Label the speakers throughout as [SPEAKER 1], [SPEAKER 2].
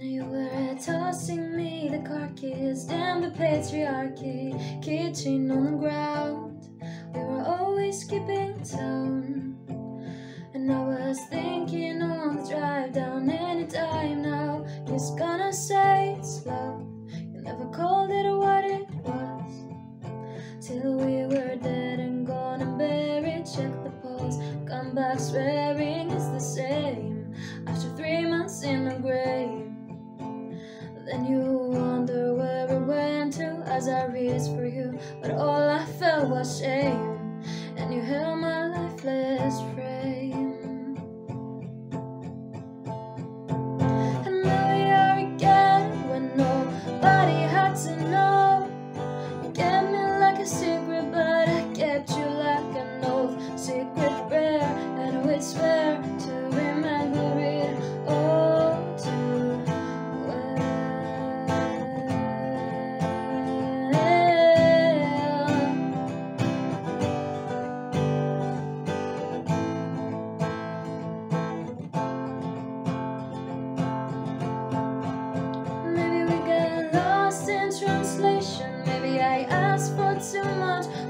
[SPEAKER 1] you were tossing me the carcass and the patriarchy, kitchen on the ground. We were always keeping tone. And I was thinking on the drive down anytime now. Just gonna say it slow. You never called it what it was. Till we were dead and gone and buried. Check the pulse. Come back swearing it's the same. After three months in the grave. Then you wonder where I went to as I reached for you. But all I felt was shame. And you held my lifeless frame.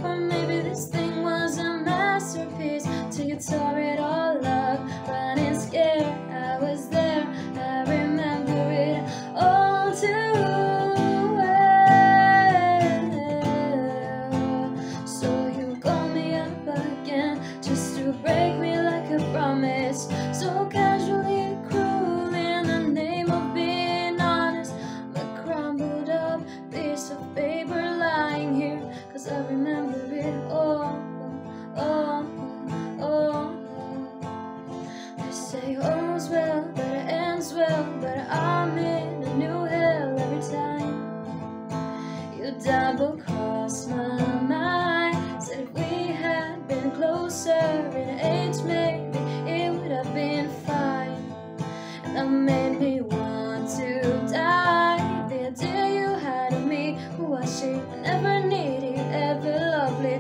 [SPEAKER 1] Or maybe this thing was a masterpiece. Till you tore it all up, running scared. I was there, I remember it all too well. So you call me up again just to break me like a promise. So casually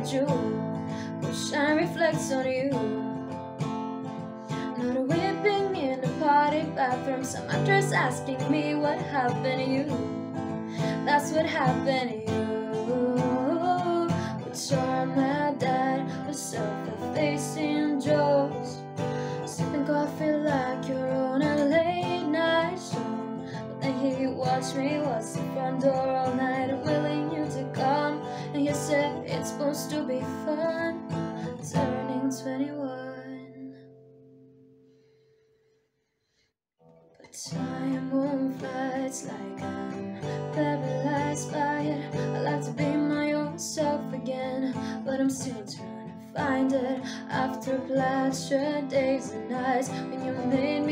[SPEAKER 1] lovely jewel. Whose shine reflects on you. Not a whipping in the party bathroom. Some actress asking me what happened to you. That's what happened to you. But sure, my dad was self-effacing jokes. Sipping coffee like you're on a late night show. But then he watched me was the front door all night, willing you to come. And you said it's supposed to be fun. Turning 21. But time won't fly, it's like I'm paralyzed by it. I like to be my own self again, but I'm still trying to find it. After bloodshed days and nights, when you made me